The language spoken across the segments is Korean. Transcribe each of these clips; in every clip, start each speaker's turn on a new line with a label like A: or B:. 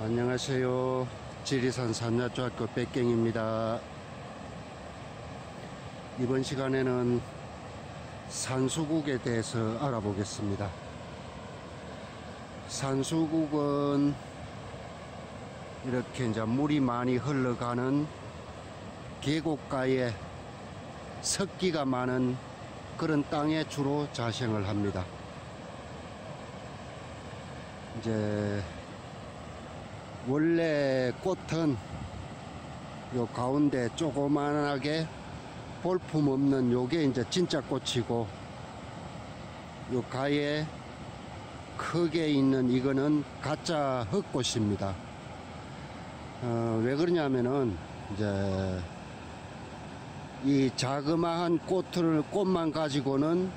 A: 안녕하세요. 지리산 산야초학교 백경입니다. 이번 시간에는 산수국에 대해서 알아보겠습니다. 산수국은 이렇게 이제 물이 많이 흘러가는 계곡가에 습기가 많은 그런 땅에 주로 자생을 합니다. 이제 원래 꽃은 요 가운데 조그만하게 볼품 없는 요게 이제 진짜 꽃이고 요 가에 크게 있는 이거는 가짜 흙꽃입니다. 어, 왜 그러냐면은 이제 이 자그마한 꽃을 꽃만 가지고는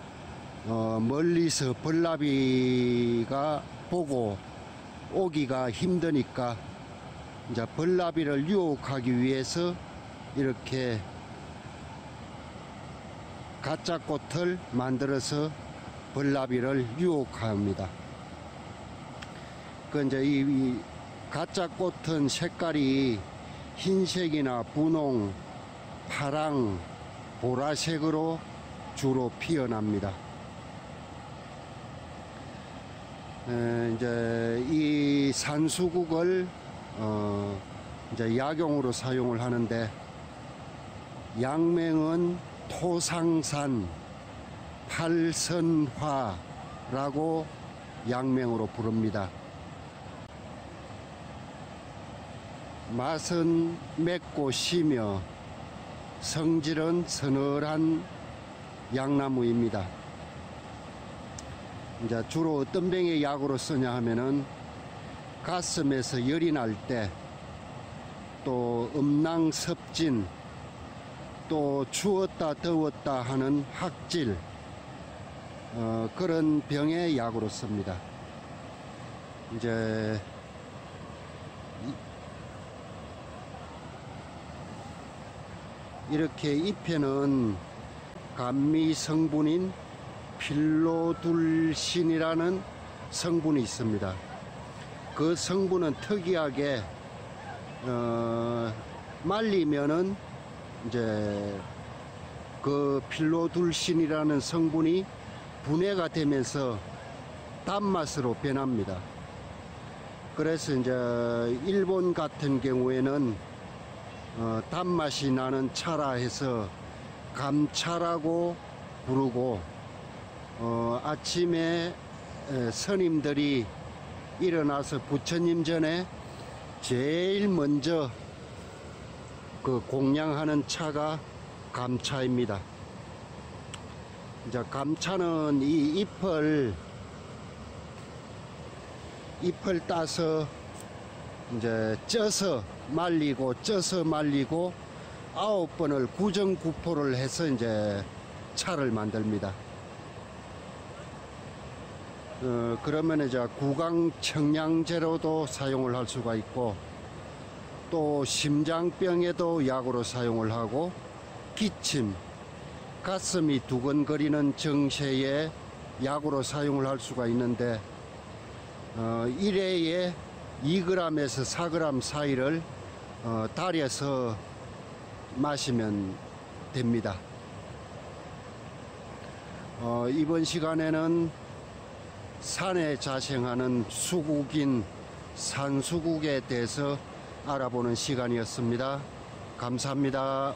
A: 어, 멀리서 벌나비가 보고 오기가 힘드니까 이제 벌나비를 유혹하기 위해서 이렇게 가짜 꽃을 만들어서 벌나비를 유혹합니다. 그 이제 이, 이 가짜 꽃은 색깔이 흰색이나 분홍, 파랑, 보라색으로 주로 피어납니다. 에, 이제 이 산수국을 어, 이제 약용으로 사용을 하는데 양명은 토상산 팔선화라고 양명으로 부릅니다. 맛은 맵고 시며 성질은 서늘한 양나무입니다. 이제 주로 어떤 병의 약으로 쓰냐 하면은 가슴에서 열이 날 때, 또 음낭 섭진, 또 추웠다 더웠다 하는 학질, 어, 그런 병의 약으로 씁니다. 이제 이렇게 잎에는 감미 성분인 필로둘신이라는 성분이 있습니다. 그 성분은 특이하게 어, 말리면은 이제 그 필로둘신이라는 성분이 분해가 되면서 단맛으로 변합니다. 그래서 이제 일본 같은 경우에는 어, 단맛이 나는 차라 해서 감차라고 부르고 어, 아침에 에, 스님들이 일어나서 부처님 전에 제일 먼저 그 공양하는 차가 감차입니다. 이제 감차는 이 잎을 잎을 따서 이제 쪄서 말리고 쪄서 말리고 아홉 번을 구정구포를 해서 이제 차를 만듭니다. 어, 그러면 이제 구강 청량제로도 사용을 할 수가 있고 또 심장병에도 약으로 사용을 하고 기침, 가슴이 두근거리는 정세에 약으로 사용을 할 수가 있는데 어, 1회에 2g에서 4g 사이를 어, 달여서 마시면 됩니다. 어, 이번 시간에는 산에 자생하는 수국인 산수국에 대해서 알아보는 시간이었습니다. 감사합니다.